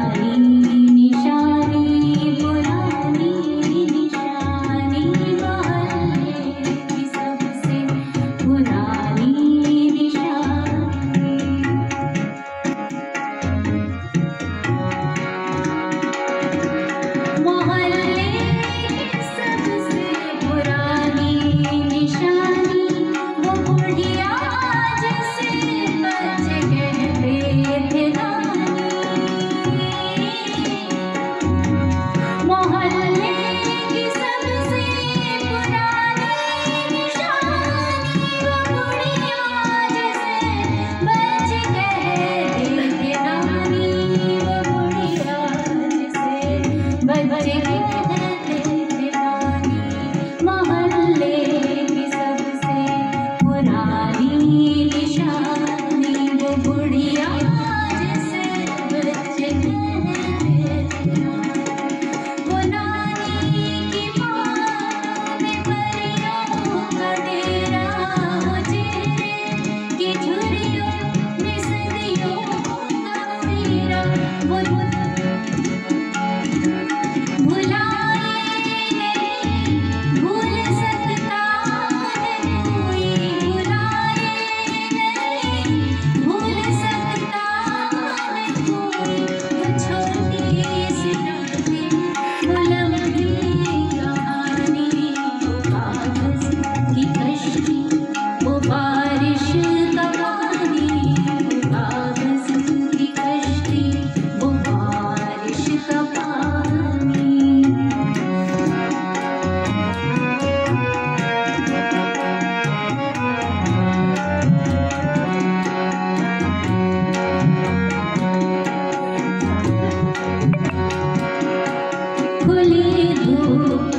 Thank you. 主播主 खुली धूप।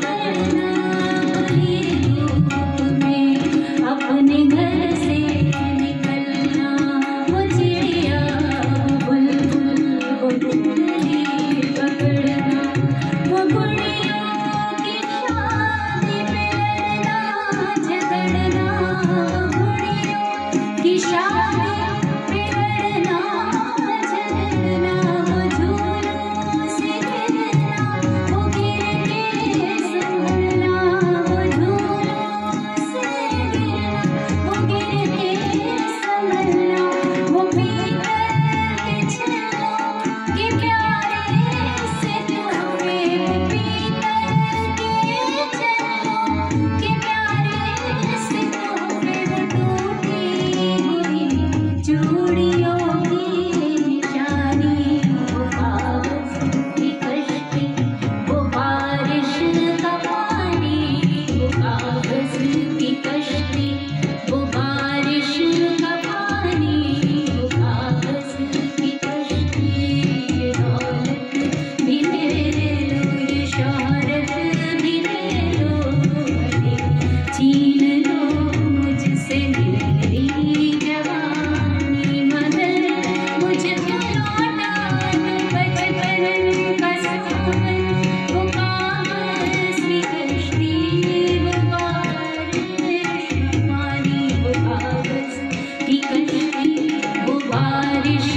Thank you. বালিশ